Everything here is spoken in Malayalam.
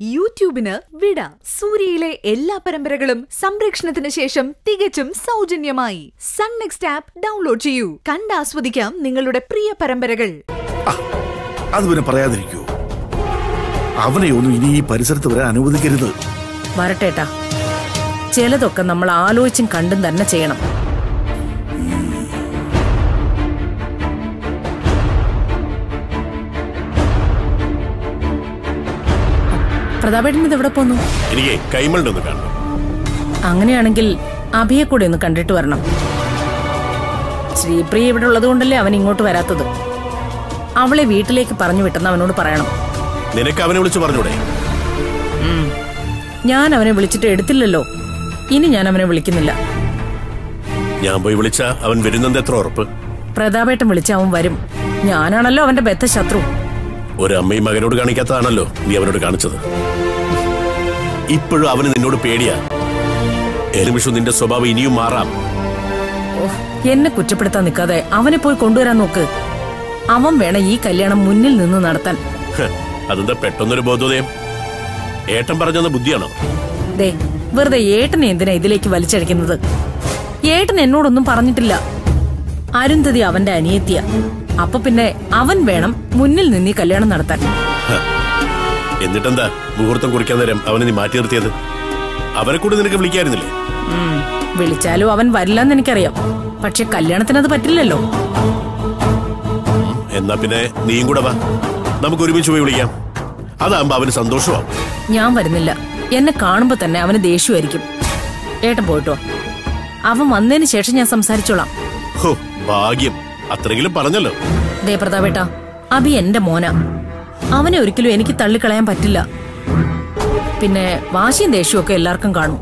യൂട്യൂബിന് വിട. സൂര്യയിലെ എല്ലാ പരമ്പരകളും സംരക്ഷണത്തിന് ശേഷം തികച്ചും സൗജന്യമായി. സൺ നെക്സ്റ്റ് ആപ്പ് ഡൗൺലോഡ് ചെയ്യൂ. കണ്ടാസ്വദിക്കാം നിങ്ങളുടെ പ്രിയ പരമ്പരകൾ. ആ, അത് പിന്നെ പറയാതിരിക്കൂ. അവനെ ഒന്നും ഇനി ഈ പരിസരത്ത് വരാൻ അനുവദിക്കരുത്. വരട്ടേട്ടാ ചിലതൊക്കെ നമ്മൾ ആലോചിച്ചും കണ്ടും തന്നെ ചെയ്യണം. പ്രതാപേട്ടൻ ഇത് എവിടെ പോന്നു? എനിക്ക് കൈമളുടെ ഒന്ന് കാണണം. അങ്ങനെയാണെങ്കിൽ അഭിയെ കൂടെ ഒന്ന് കണ്ടിട്ട് വരണം. ശ്രീപ്രിയ ഇവിടെ ഉള്ളത് കൊണ്ടല്ലേ അവൻ ഇങ്ങോട്ട് വരാത്തത്? അവളെ വീട്ടിലേക്ക് പറഞ്ഞു വിട്ടെന്ന് അവനോട് പറയണം. നിനക്ക് അവനെ വിളിച്ചു പറഞ്ഞൂടെ? ഞാൻ അവനെ വിളിച്ചിട്ട് എടുത്തില്ലല്ലോ. ഇനി ഞാൻ അവനെ വിളിക്കുന്നില്ല. ഞാൻ പോയി വിളിച്ചാ അവൻ വരുന്നത് എത്ര ഉറപ്പ്? പ്രതാപേട്ടൻ വിളിച്ച അവൻ വരും. ഞാനാണല്ലോ അവന്റെ ബദ്ധ ശത്രു ഒരു അമ്മയും മകനോട് കാണിക്കാത്തതാണല്ലോ നീ അവനോട് കാണിച്ചത്. ഇപ്പോഴും അവന് നിന്നോട് പേടിയാ. ഏലുമിഷു നിന്റെ സ്വഭാവം ഇനിയും മാറാം. എന്നെ കുറ്റപ്പെടുത്താൻ നിൽക്കാതെ അവനെ പോയി കൊണ്ടുവരാൻ നോക്ക്. അവൻ വേണം ഈ കല്യാണം മുന്നിൽ നിന്ന് നടത്താൻ. അതെന്താ പെട്ടെന്നൊരു ബോധോദയം? ഏട്ടൻ പറഞ്ഞെന്ന ബുദ്ധിയാണോ? ദേ വെറുതെ ഏട്ടനെ എന്തിനാ ഇതിലേക്ക് വലിച്ചഴിക്കുന്നത് ഏട്ടൻ എന്നോടൊന്നും പറഞ്ഞിട്ടില്ല. അരുന്ധതി അവന്റെ അനിയത്തിയ. അപ്പൊ പിന്നെ അവൻ വേണം മുന്നിൽ നിന്ന് ഈ കല്യാണം നടത്താൻ. എന്നിട്ടെന്താ? മുഹൂർത്തം കുറിക്കാൻ നേരം അവനെ നീ മാറ്റി നിർത്തിയത്? അവനെ കൂടെ നിനക്ക് വിളിക്കായിരുന്നില്ലേ? വിളിച്ചാലും അവൻ വരില്ലെന്ന് എനിക്കറിയാം. പക്ഷെ കല്യാണത്തിന് അത് പറ്റില്ലല്ലോ. എന്നാ പിന്നെ നീയും കൂടെ വാ. നമുക്ക് ഒരുമിച്ച് പോയി വിളിക്കാം. അതാകുമ്പോ അവന് സന്തോഷമാവും. ഞാൻ വരുന്നില്ല. എന്നെ കാണുമ്പോ തന്നെ അവന് ദേഷ്യമായിരിക്കും. ഏട്ടൻ പോയിട്ടോ? അവൻ വന്നതിന് ശേഷം ഞാൻ സംസാരിച്ചോളാം. ഭാഗ്യം. അത്രയെങ്കിലും പറഞ്ഞല്ലോ. ദേ പ്രതാപേട്ട അഭി എന്റെ മോന. അവനെ ഒരിക്കലും എനിക്ക് തള്ളിക്കളയാൻ പറ്റില്ല. പിന്നെ വാശിയും ദേഷ്യവും ഒക്കെ എല്ലാവർക്കും കാണും.